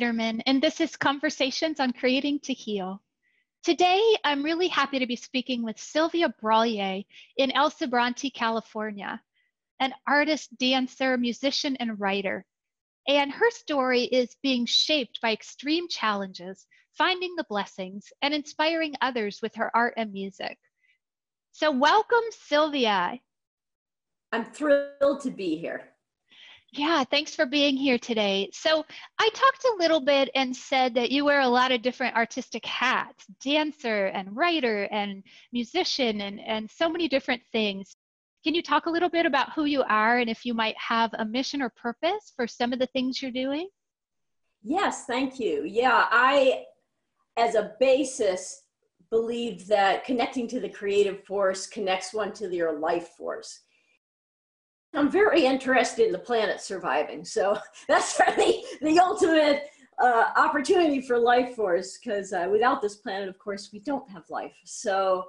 And this is Conversations on Creating to Heal. Today, I'm really happy to be speaking with Sylvia Brallier in El Sobrante, California, an artist, dancer, musician, and writer. And her story is being shaped by extreme challenges, finding the blessings, and inspiring others with her art and music. So, welcome, Sylvia. I'm thrilled to be here. Yeah, thanks for being here today. So, I talked a little bit and said that you wear a lot of different artistic hats dancer and writer and musician and, and so many different things. Can you talk a little bit about who you are and if you might have a mission or purpose for some of the things you're doing? Yes, thank you. Yeah, I, as a basis, believe that connecting to the creative force connects one to your life force. I'm very interested in the planet surviving. So that's the, the ultimate uh, opportunity for life force because uh, without this planet, of course, we don't have life. So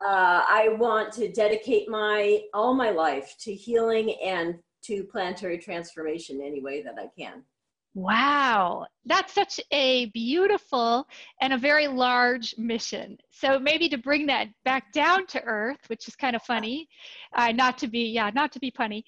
uh, I want to dedicate my all my life to healing and to planetary transformation any way that I can. Wow, that's such a beautiful and a very large mission. So maybe to bring that back down to earth, which is kind of funny, uh, not to be, yeah, not to be punny.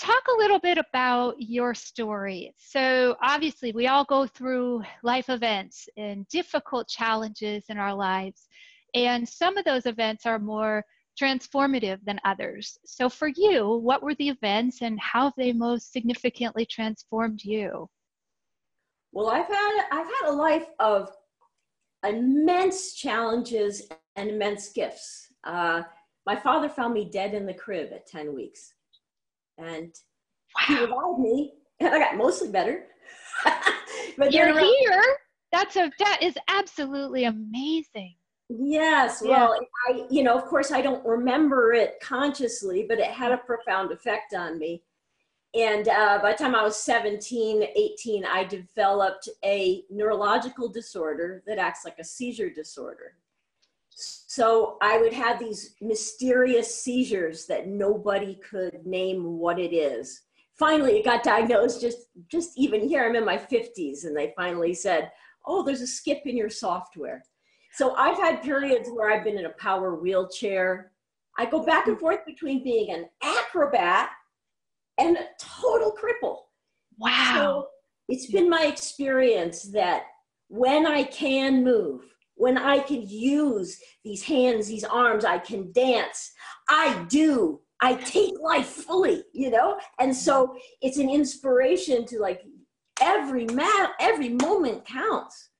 Talk a little bit about your story. So obviously, we all go through life events and difficult challenges in our lives, and some of those events are more transformative than others. So for you, what were the events and how have they most significantly transformed you? Well, I've had I've had a life of immense challenges and immense gifts. Uh, my father found me dead in the crib at 10 weeks. And wow. he revived me, and I got mostly better. but you're here. That's a that is absolutely amazing. Yes, well, yeah. I you know, of course I don't remember it consciously, but it had a profound effect on me. And uh, by the time I was 17, 18, I developed a neurological disorder that acts like a seizure disorder. So I would have these mysterious seizures that nobody could name what it is. Finally, it got diagnosed just, just even here, I'm in my 50s, and they finally said, oh, there's a skip in your software. So I've had periods where I've been in a power wheelchair. I go back and forth between being an acrobat and a total cripple. Wow. So it's been my experience that when I can move, when I can use these hands, these arms, I can dance, I do. I take life fully, you know? And so it's an inspiration to like every man, every moment counts.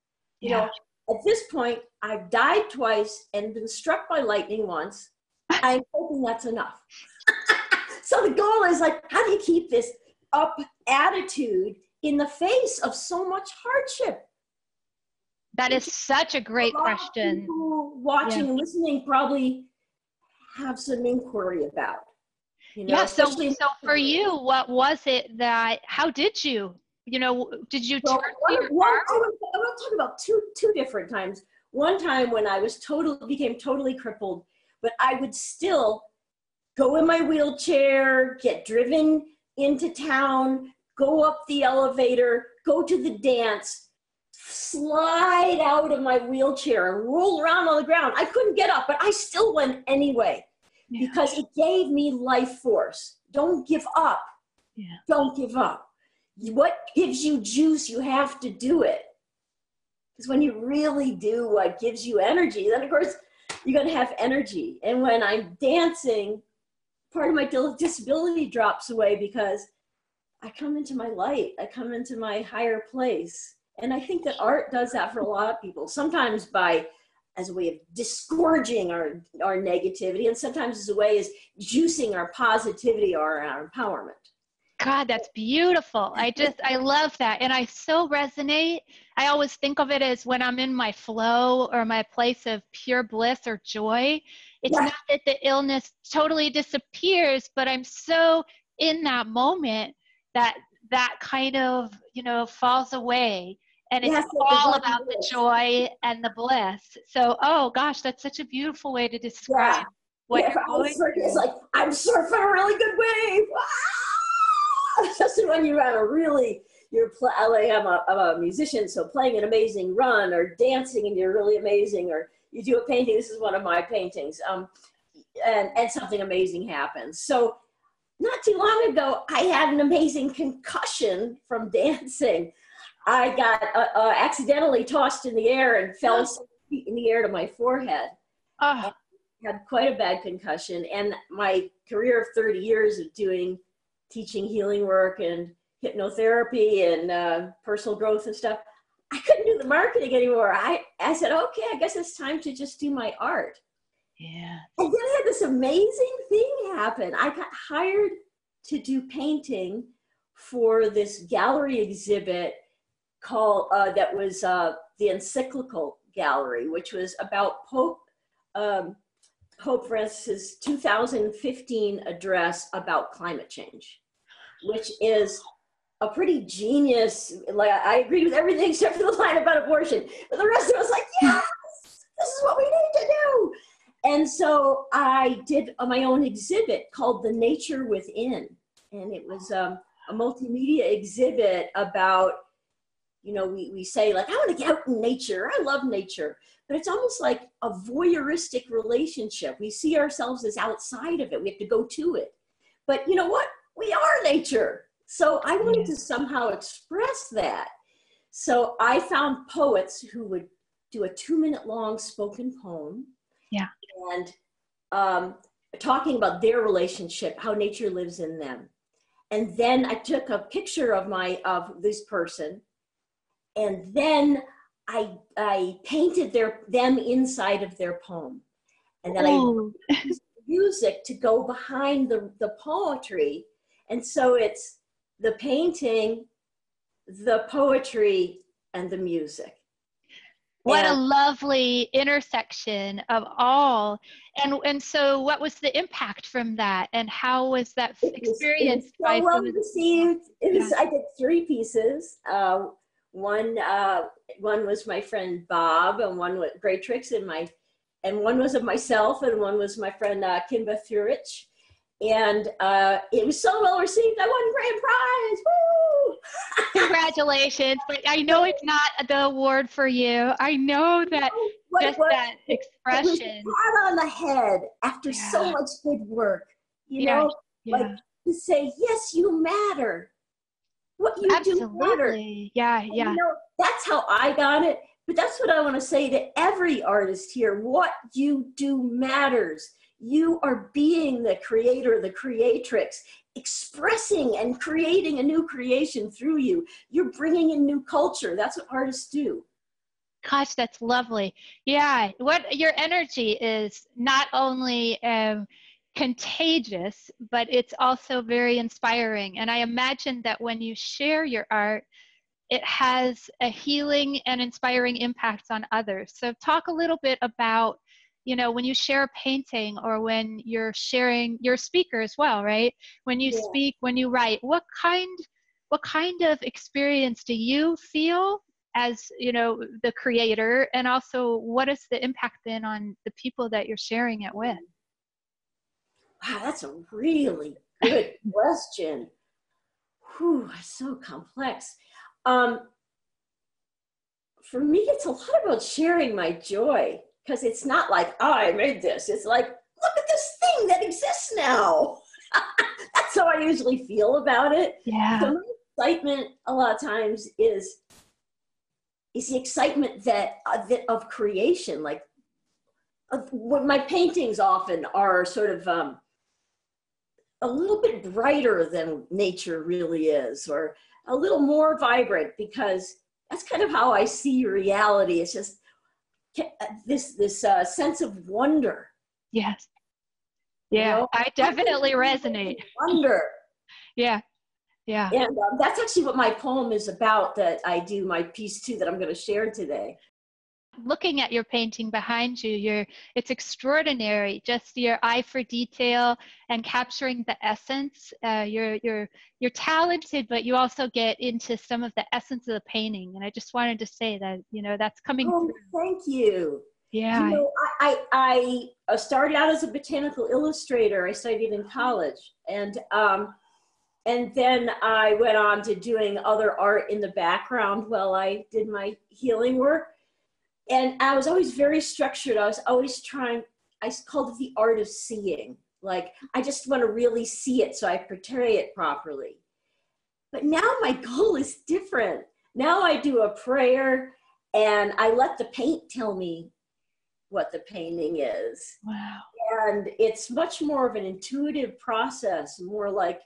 You yeah. know, at this point, I've died twice and been struck by lightning once. I'm hoping that's enough. So the goal is like, how do you keep this up attitude in the face of so much hardship? That is such a great a question. watching yeah. and listening probably have some inquiry about. You know, yeah. So, so for you, what was it that? How did you? You know, did you well, turn one, one, I want to talk about two two different times. One time when I was totally became totally crippled, but I would still go in my wheelchair, get driven into town, go up the elevator, go to the dance, slide out of my wheelchair and roll around on the ground. I couldn't get up, but I still went anyway yeah. because it gave me life force. Don't give up. Yeah. Don't give up. What gives you juice, you have to do it. Because when you really do what gives you energy, then of course you're going to have energy. And when I'm dancing, part of my disability drops away because I come into my light, I come into my higher place. And I think that art does that for a lot of people, sometimes by as a way of disgorging our, our negativity, and sometimes as a way as juicing our positivity or our empowerment. God, that's beautiful. I just, I love that. And I so resonate. I always think of it as when I'm in my flow or my place of pure bliss or joy. It's yeah. not that the illness totally disappears, but I'm so in that moment that that kind of, you know, falls away. And it's yes, all about the joy and the bliss. So, oh gosh, that's such a beautiful way to describe yeah. what yeah, you're going It's like, I'm surfing a really good wave. Ah! Especially when you're on a really, you're pl- I'm a, I'm a musician, so playing an amazing run or dancing and you're really amazing, or you do a painting. This is one of my paintings, um, and and something amazing happens. So not too long ago, I had an amazing concussion from dancing. I got uh, uh, accidentally tossed in the air and fell in the air to my forehead. Oh. Had quite a bad concussion, and my career of 30 years of doing teaching healing work and hypnotherapy and uh, personal growth and stuff. I couldn't do the marketing anymore. I, I said, okay, I guess it's time to just do my art. Yeah. And then I had this amazing thing happen. I got hired to do painting for this gallery exhibit called uh, that was uh, the encyclical gallery, which was about Pope um, Pope Francis' 2015 address about climate change, which is a pretty genius. Like I agree with everything except for the line about abortion, but the rest of was like, yes, this is what we need to do. And so I did my own exhibit called The Nature Within. And it was um, a multimedia exhibit about, you know, we, we say, like, I want to get out in nature. I love nature. But it's almost like a voyeuristic relationship. We see ourselves as outside of it, we have to go to it. But you know what? We are nature. So I wanted to somehow express that. So I found poets who would do a two minute long spoken poem yeah. And um, talking about their relationship, how nature lives in them. And then I took a picture of my of this person, and then I I painted their them inside of their poem, and then. I used music to go behind the the poetry, and so it's the painting, the poetry, and the music. What a lovely intersection of all. And and so what was the impact from that and how was that experienced so well received. It was, I did three pieces. Uh, one uh, one was my friend Bob and one was Great Tricks and my and one was of myself and one was my friend uh, Kimba Thurich. And uh, it was so well received. I won grand prize. Woo! Congratulations. But I know it's not the award for you. I know that what just that expression. Pat on the head after yeah. so much good work. You yeah. know, yeah. like to say, yes, you matter. What you Absolutely. do matter. Yeah, yeah. you know, that's how I got it. But that's what I want to say to every artist here. What you do matters. You are being the creator, the creatrix expressing and creating a new creation through you. You're bringing in new culture. That's what artists do. Gosh, that's lovely. Yeah, what your energy is not only um, contagious, but it's also very inspiring. And I imagine that when you share your art, it has a healing and inspiring impact on others. So, talk a little bit about you know when you share a painting or when you're sharing your speaker as well right? When you yeah. speak when you write what kind what kind of experience do you feel as you know the creator? And also what is the impact then on the people that you're sharing it with? Wow that's a really good question. Whew, so complex. Um, for me it's a lot about sharing my joy because it's not like oh, I made this. It's like look at this thing that exists now. That's how I usually feel about it. Yeah. So my excitement a lot of times is is the excitement that, uh, that of creation. Like uh, what my paintings often are sort of um, a little bit brighter than nature really is, or a little more vibrant because that's kind of how I see reality. It's just uh, this this uh, sense of wonder. Yes. Yeah, you know? I definitely resonate. Wonder. Yeah. Yeah. And um, that's actually what my poem is about that I do my piece too that I'm going to share today looking at your painting behind you you're it's extraordinary. Just your eye for detail and capturing the essence. Uh, you're you're you're talented but you also get into some of the essence of the painting. And i just wanted to say that you know that's coming oh, through. thank you. Yeah. You know, I, I i started out as a botanical illustrator. I studied in college. And um and then I went on to doing other art in the background while I did my healing work. And I was always very structured. I was always trying, I called it the art of seeing. Like, I just want to really see it so I portray it properly. But now my goal is different. Now I do a prayer and I let the paint tell me what the painting is. Wow. And it's much more of an intuitive process, more like,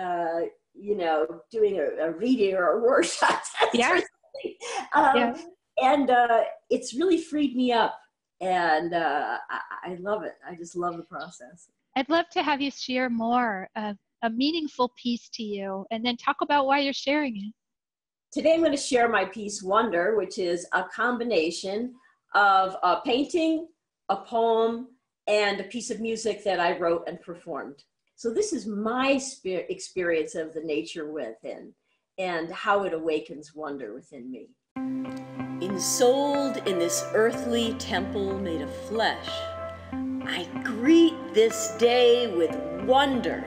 uh, you know, doing a, a, reading or a workshop. Yeah. um, yeah. And uh, it's really freed me up. And uh, I, I, love it. I just love the process. I'd love to have you share more of a meaningful piece to you and then talk about why you're sharing it. Today I'm going to share my piece Wonder, which is a combination of a painting, a poem, and a piece of music that I wrote and performed. So this is my experience of the nature within and how it awakens wonder within me. Ensouled in this earthly temple made of flesh, I greet this day with wonder.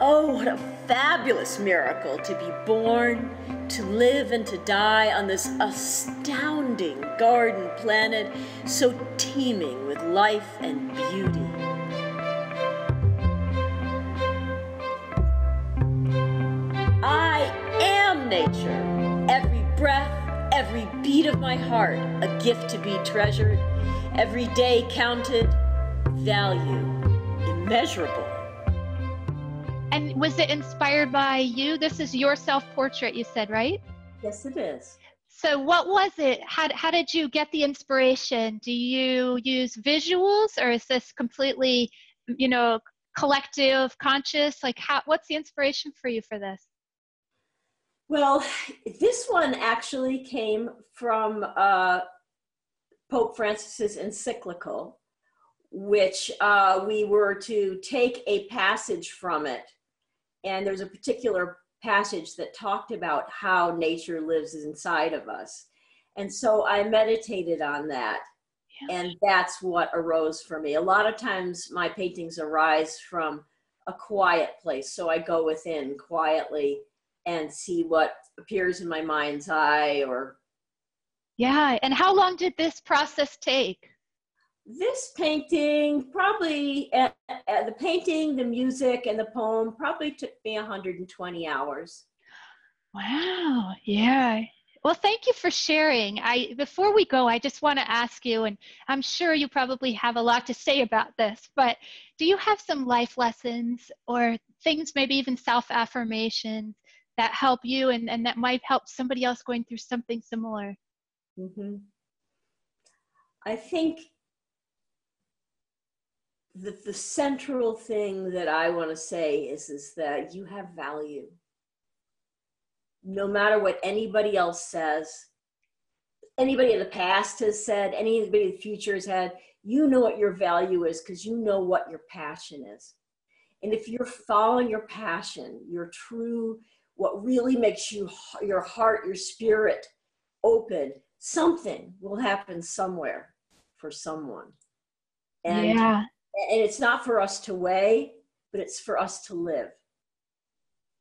Oh, what a fabulous miracle to be born, to live, and to die on this astounding garden planet so teeming with life and beauty. I am nature, every breath, every beat of my heart, a gift to be treasured, every day counted, value immeasurable. And was it inspired by you? This is your self portrait, you said, right? Yes, it is. So, what was it? How, how did you get the inspiration? Do you use visuals or is this completely, you know, collective, conscious? Like, how, what's the inspiration for you for this? Well, this one actually came from uh, Pope Francis's encyclical, which uh, we were to take a passage from it and there's a particular passage that talked about how nature lives inside of us. And so I meditated on that. Yeah. And that's what arose for me. A lot of times my paintings arise from a quiet place. So I go within quietly and see what appears in my mind's eye or. Yeah. And how long did this process take? this painting probably uh, uh, the painting the music and the poem probably took me 120 hours wow yeah well thank you for sharing i before we go i just want to ask you and i'm sure you probably have a lot to say about this but do you have some life lessons or things maybe even self affirmations that help you and, and that might help somebody else going through something similar mm-hmm. i think the, the central thing that I want to say is, is that you have value. No matter what anybody else says, anybody in the past has said, anybody in the future has had, you know what your value is because you know what your passion is. And if you're following your passion, your true, what really makes you, your heart, your spirit open, something will happen somewhere for someone. And yeah and it's not for us to weigh, but it's for us to live.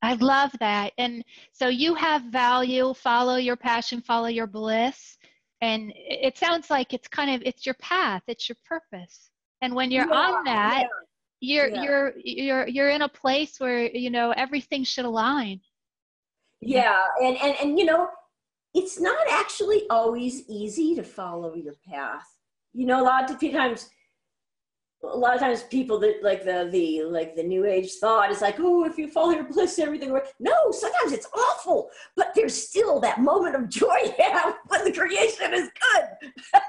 I love that. And so you have value, follow your passion, follow your bliss. And it sounds like it's kind of it's your path, it's your purpose. And when you're yeah, on that, yeah, you're yeah. you're you're you're in a place where, you know, everything should align. Yeah, and and and you know, it's not actually always easy to follow your path. You know, a lot of times a lot of times people that like the the like the new age thought is like oh if you follow your bliss everything works. No sometimes it's awful but there's still that moment of joy when the creation is good.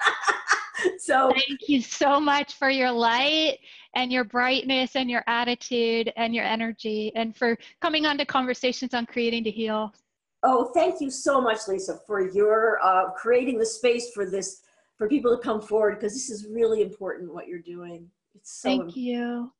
So thank you so much for your light and your brightness and your attitude and your energy and for coming on to conversations on creating to heal oh thank you so much lisa for your uh, creating the space for this for people to come forward because this is really important what you're doing it's so Thank you.